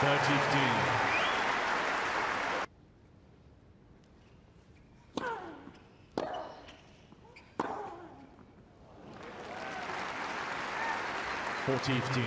Dean. Thirty-fifteen. Forty-fifteen.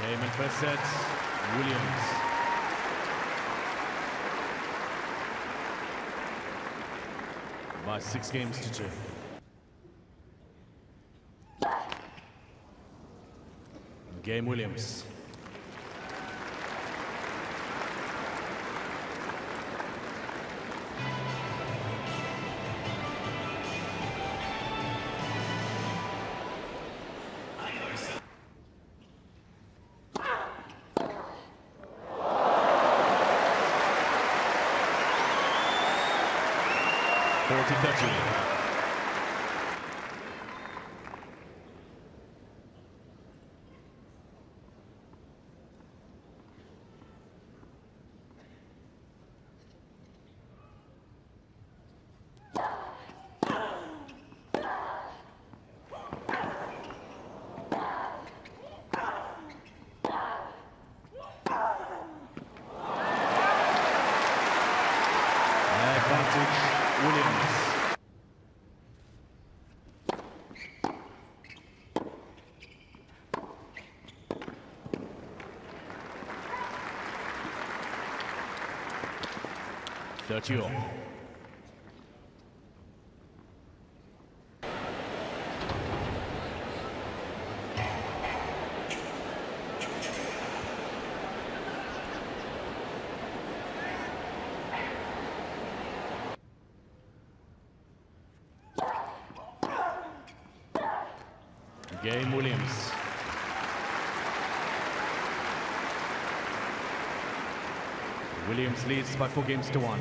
Game and first set, Williams. By six games to two. Game Williams. Forty thirty. 社長 Game Williams. Williams leads by four games to one.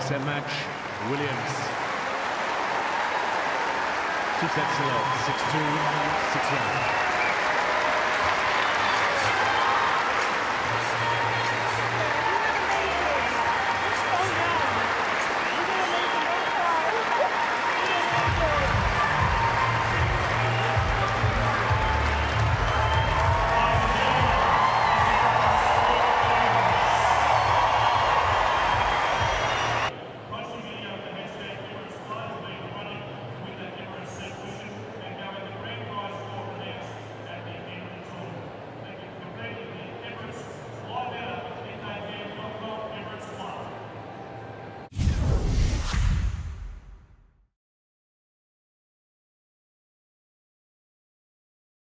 Set match, Williams. Two sets to love, 6-2, 6-1.